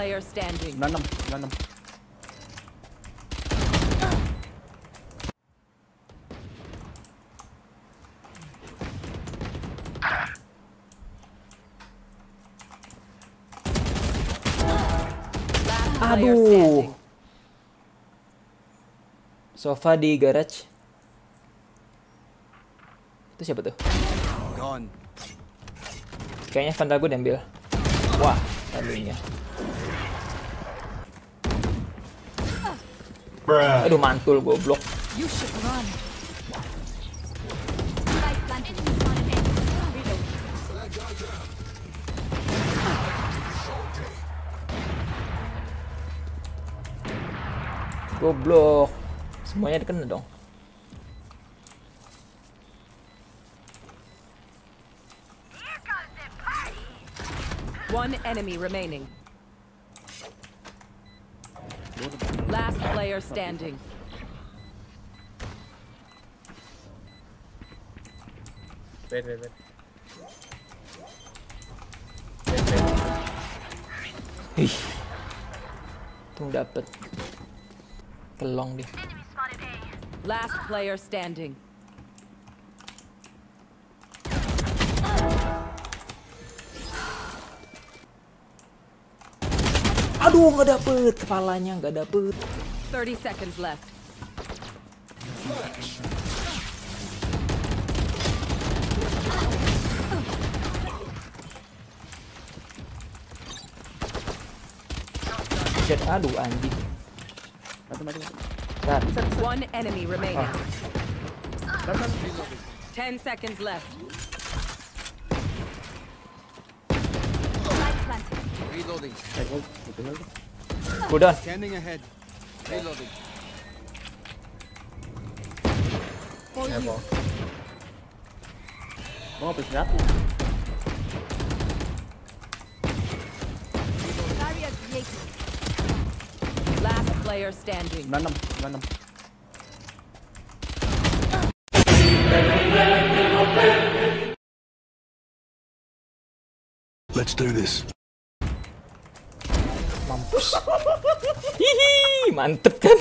player standing. 96, 96. Last player Aduh. Sofa di garage. Itu siapa tuh? Gone. Kayaknya Vandal gue diambil. Wah, tadinya. Bruh. Aduh mantul goblok. Goblok. Semuanya dikena dong. One enemy remaining. Last player standing. Wait, wait, wait. Ih. Tung dapet. Kelong dia. Last player standing. Aduh, nggak dapet. Kepalanya nggak dapet. 30 seconds left. Shit, aduh anjing. Mati, mati, mati. Ntar. One enemy remaining. 10 seconds left. Reloading. Gue gitu aja. Scanning ahead. Reloading. For you. kok. Gue ngapus senjata. Barrier created. Last player standing. 96, 96. Let's do this. mampus hihi mantep kan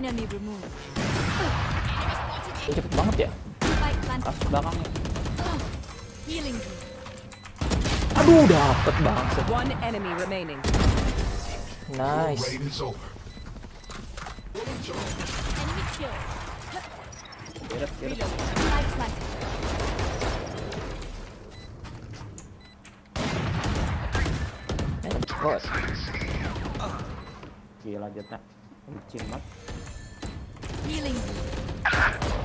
Enemy removed. Cepet banget ya. Masuk belakangnya. Aduh, dapet banget. One enemy remaining. Nice. Get up, get up. bos. Gila jetnya licin banget.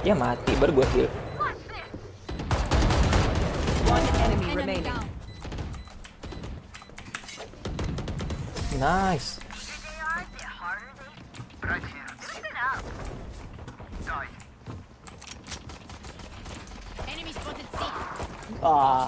Ya mati. Baru gua heal. Nice. Ah.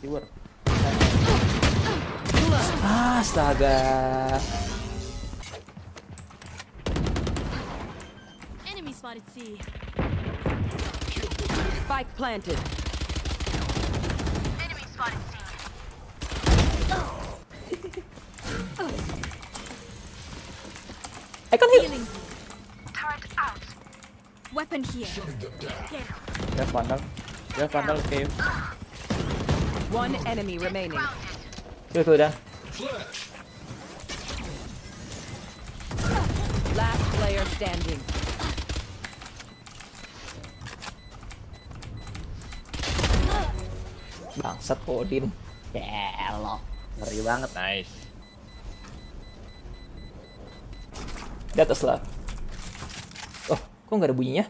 Keyword. Astaga. Enemy spotted C. Spike planted. I can heal. Healing. Weapon here. Get Dia vandal. Dia vandal cave. One enemy remaining. Tuh, tuh udah. Last player standing. Bangsat Odin. Kelok. Ngeri banget. Nice. Di atas lah. Kok nggak ada bunyinya?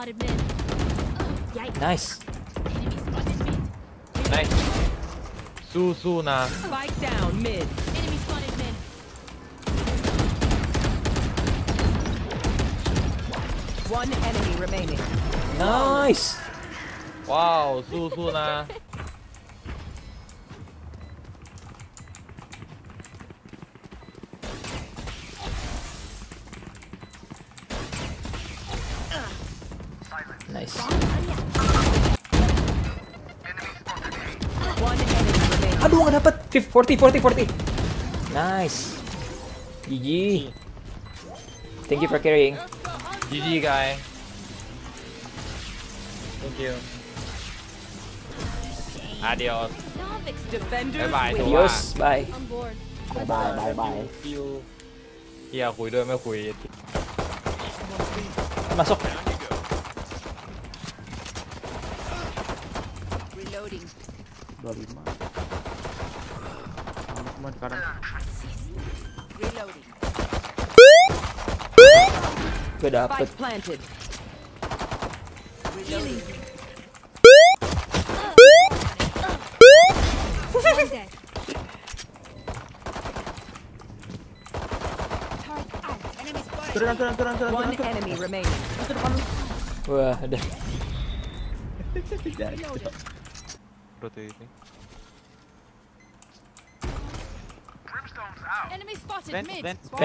spotted mid. Yikes. Nice. Enemy spotted mid. Nice. Su na. Spike down mid. Enemy spotted mid. One enemy remaining. Nice. Wow, Su na. Nice. One enemy remaining. Aduh nggak dapet. 40 40 40. Nice. GG. Thank you for carrying. GG guy thank you adios Novix Defenders Bye-bye. win. Adios. Bye. on board. บายบายบายบาย you เฮียคุยด้วยไม่คุย Masuk. Gak dapet. Turun, turun, turun, turun, turun, turun. Wah, ada. Prote ini. Ven,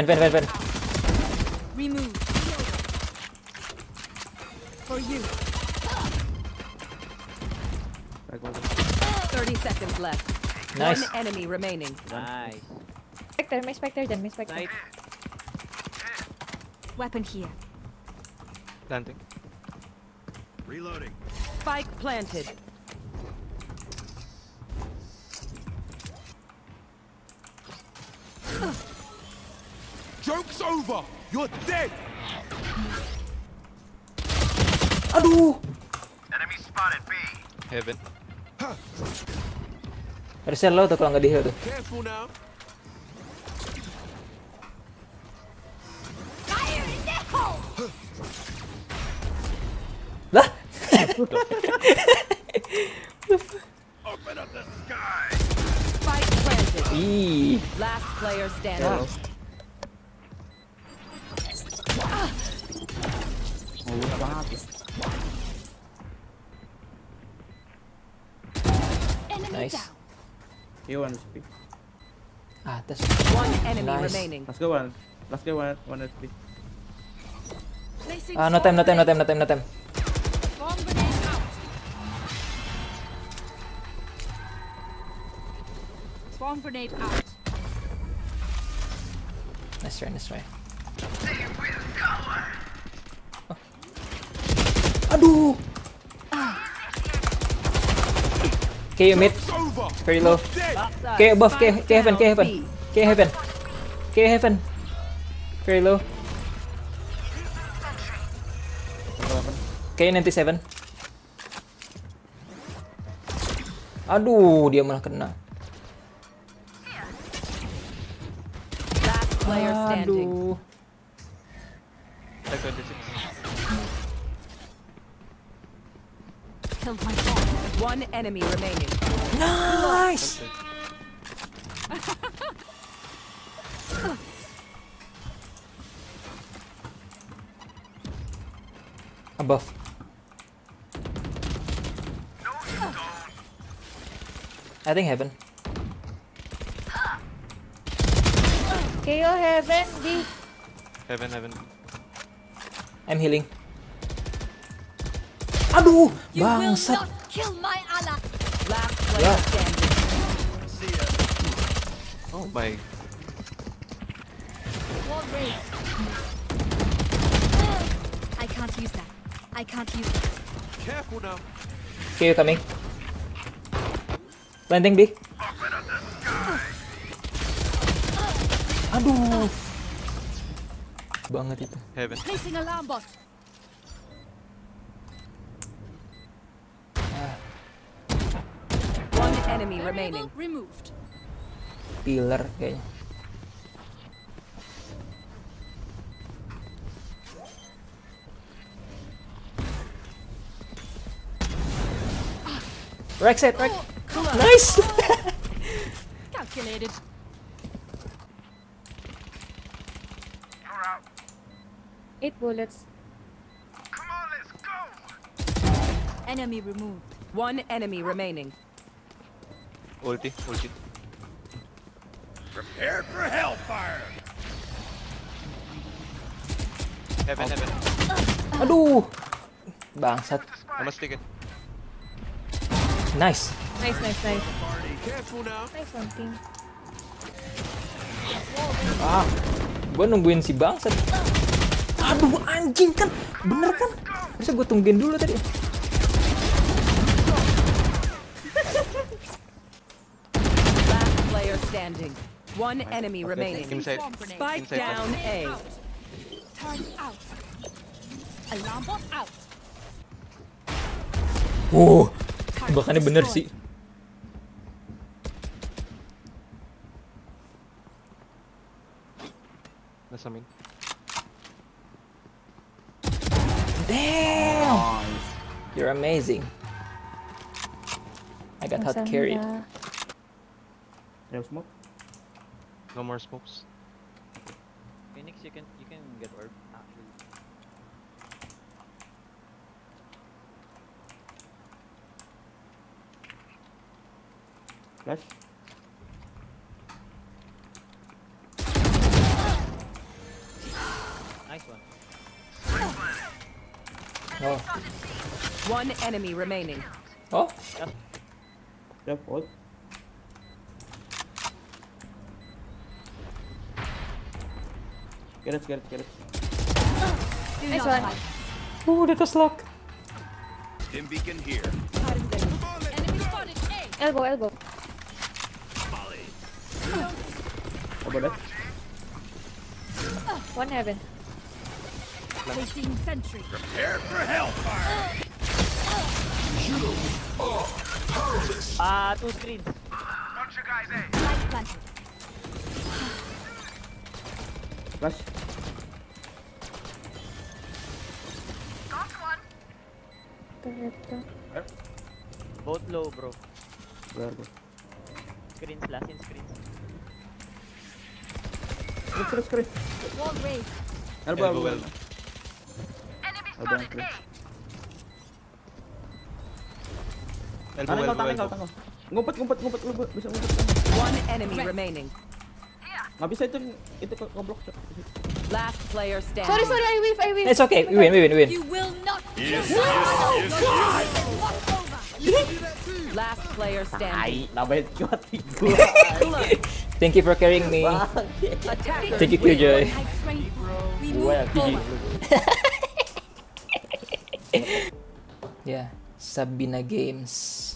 ven, ven, ven. Remove. For you. Baik, baik. 30 seconds left. Nice. One enemy remaining. nice Spectre, may Spectre dyan, may Spectre. Weapon here. planting Reloading. Spike planted. Joke's over! You're dead. Aduh. Enemy spotted B. Heaven. Harusnya lo tuh kalau nggak di heal. Lah? Open Last player standing. Mulus banget ya. Enemy Nice. down. You want to speak? Atas. One enemy Nice. remaining. Let's go one. Let's go one. One to speak. Placing Ah, no time, no time, no time, no time, no time. Bomb grenade out. Swarm grenade out. Nice try, nice try. Okay, mid. Very low. Okay, above. K, K heaven, K heaven. K heaven. K heaven. Very low. K 97. Aduh, dia malah kena. Aduh. Tag 26 Killed my bomb. One enemy remaining. Nice. Above. I think heaven. KO Heaven, di. heaven heaven I'm healing. Aduh, You will bangsat. Not kill my Allah. Last player Yeah. standing. oh my Wall. I can't use that. I can't use that. Careful now. Okay, you coming. Landing B. Aduh. Banget itu. heaven Placing alarm bot. One enemy remaining. Removed. Pillar kayaknya. Right side, right. Nice. Calculated. Eight bullets. Enemy removed. One enemy remaining. Ulti, ulti. Prepare for hellfire. Heaven, heaven. Aduh. Bangsat. I must take it. Nice. Nice, nice, nice. Careful now. Nice one, team. Ah. Gua nungguin si bangsat. Aduh anjing kan. Bener kan? Bisa gua tungguin dulu tadi. Standing. One enemy remaining. Inside. Spike Inside down A. Turn out. Alarm bot out. Oh. Bahkannya bener sih. Nasa main. Damn. You're amazing. I got hot carried. Masanda. No smoke. No more smokes. Phoenix, you can you can get orb actually. Flash. Nice one. Oh. One enemy remaining. Oh. Yep, ult. Get it, get it, get it. Do Nice not one. hide. Oh, that was luck. Stim beacon here. Enemy spotted. A. Elbow, elbow. About that. One heaven. Placing sentry. Prepare for hellfire. You are powerless. Ah, two screens. Light planted. Flash. Ito, Both low, bro. Where go? Screens, last in screens. Look, look, look. Wall raised. Elbow, Elbow, elbow. elbow. Elbow. Elbow, elbow, elbow. Ngumpet, ngumpet, ngumpet, ngumpet. Bisa ngumpet. One enemy remaining. Nggak bisa itu, itu goblok. Cok. Last player standing. Sorry, sorry, I whiff, I whiff. It's okay. We win, we win, we win. You will not Yes, yes, yes. Last player standing. Nambahin mati gua. Thank you for carrying me. Thank you, win. Killjoy. I trained for. We move Well, GG. forward. Yeah. Sabina Games.